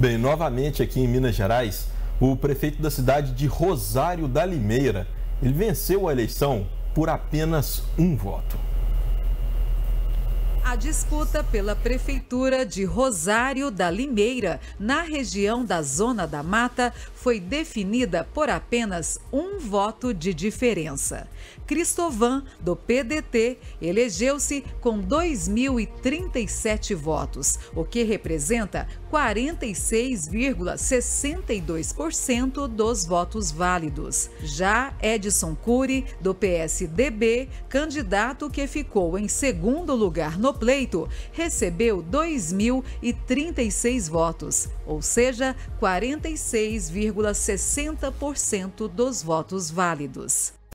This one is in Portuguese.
Bem, novamente aqui em Minas Gerais, o prefeito da cidade de Rosário da Limeira, ele venceu a eleição por apenas um voto. A disputa pela Prefeitura de Rosário da Limeira, na região da Zona da Mata, foi definida por apenas um voto de diferença. Cristovan, do PDT, elegeu-se com 2.037 votos, o que representa 46,62% dos votos válidos. Já Edson Cury, do PSDB, candidato que ficou em segundo lugar no pleito, recebeu 2.036 votos, ou seja, 46,60% dos votos válidos.